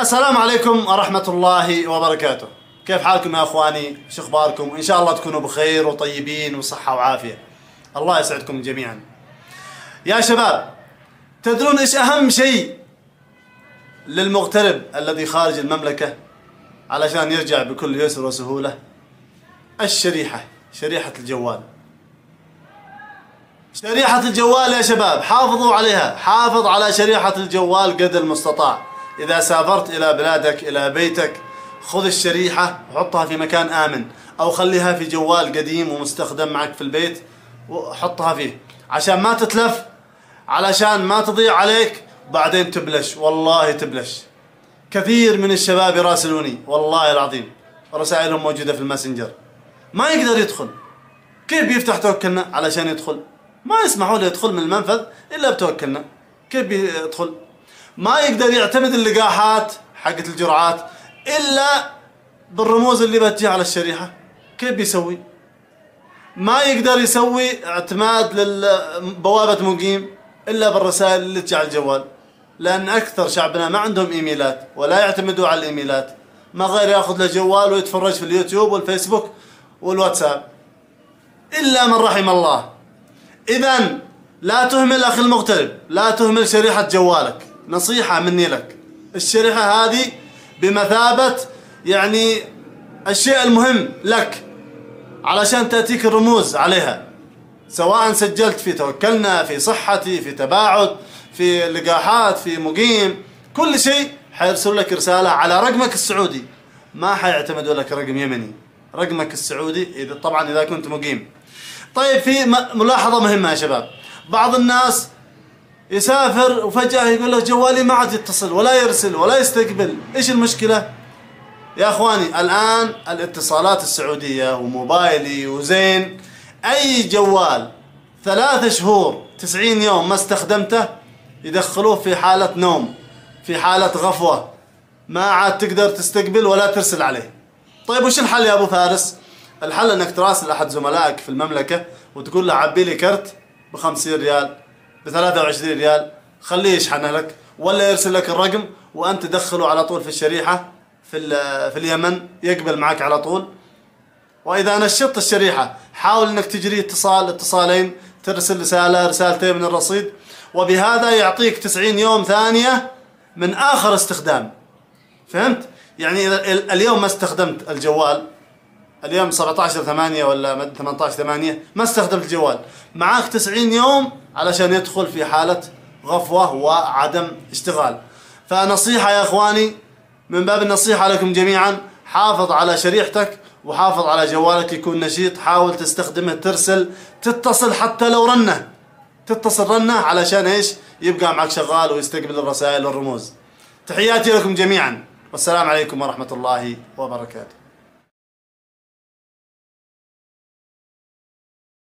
السلام عليكم ورحمة الله وبركاته. كيف حالكم يا إخواني؟ شو أخباركم؟ إن شاء الله تكونوا بخير وطيبين وصحة وعافية. الله يسعدكم جميعا. يا شباب تدرون إيش أهم شيء للمغترب الذي خارج المملكة علشان يرجع بكل يسر وسهولة؟ الشريحة شريحة الجوال. شريحة الجوال يا شباب حافظوا عليها حافظ على شريحة الجوال قدر المستطاع. إذا سافرت إلى بلادك إلى بيتك خذ الشريحة وحطها في مكان آمن أو خليها في جوال قديم ومستخدم معك في البيت وحطها فيه. عشان ما تتلف علشان ما تضيع عليك بعدين تبلش. والله تبلش. كثير من الشباب يراسلوني. والله العظيم. رسائلهم موجودة في الماسنجر. ما يقدر يدخل. كيف بيفتح توكلنا؟ علشان يدخل. ما يسمحوا له يدخل من المنفذ إلا بتوكلنا. كيف بيدخل؟ ما يقدر يعتمد اللقاحات حقت الجرعات إلا بالرموز اللي بتجي على الشريحة. كيف بيسوي؟ ما يقدر يسوي اعتماد لبوابة مقيم إلا بالرسائل اللي تجي على الجوال. لأن أكثر شعبنا ما عندهم إيميلات ولا يعتمدوا على الإيميلات. ما غير ياخذ له جوال ويتفرج في اليوتيوب والفيسبوك والواتساب. إلا من رحم الله. إذا لا تهمل أخي المغترب لا تهمل شريحة جوالك. نصيحة مني لك. الشريحة هذه بمثابة يعني الشيء المهم لك علشان تأتيك الرموز عليها. سواء سجلت في توكلنا في صحتي في تباعد في لقاحات في مقيم كل شيء حيرسل لك رسالة على رقمك السعودي. ما حيعتمدوا لك رقم يمني. رقمك السعودي إذا طبعا إذا كنت مقيم. طيب في ملاحظة مهمة يا شباب. بعض الناس يسافر وفجأة يقول له جوالي ما عاد يتصل ولا يرسل ولا يستقبل. إيش المشكلة؟ يا أخواني الآن الاتصالات السعودية وموبايلي وزين. أي جوال ثلاث شهور تسعين يوم ما استخدمته يدخلوه في حالة نوم في حالة غفوة. ما عاد تقدر تستقبل ولا ترسل عليه. طيب وش الحل يا أبو فارس؟ الحل إنك تراسل أحد زملائك في المملكة وتقول له عبي لي كرت ب 50 ريال. ب 23 ريال. خليه يشحن لك ولا يرسل لك الرقم وأنت تدخله على طول في الشريحة في في اليمن يقبل معك على طول. وإذا نشطت الشريحة حاول إنك تجري اتصال اتصالين ترسل رسالة رسالتين من الرصيد. وبهذا يعطيك 90 يوم ثانية من آخر استخدام. فهمت؟ يعني اليوم ما استخدمت الجوال اليوم 17 8 ولا 18 8 ما استخدمت الجوال. معاك 90 يوم علشان يدخل في حالة غفوة وعدم اشتغال. فنصيحة يا إخواني من باب النصيحة لكم جميعا حافظ على شريحتك وحافظ على جوالك يكون نشيط. حاول تستخدمه ترسل تتصل حتى لو رنه. تتصل رنه علشان إيش؟ يبقى معك شغال ويستقبل الرسائل والرموز. تحياتي لكم جميعا. والسلام عليكم ورحمة الله وبركاته.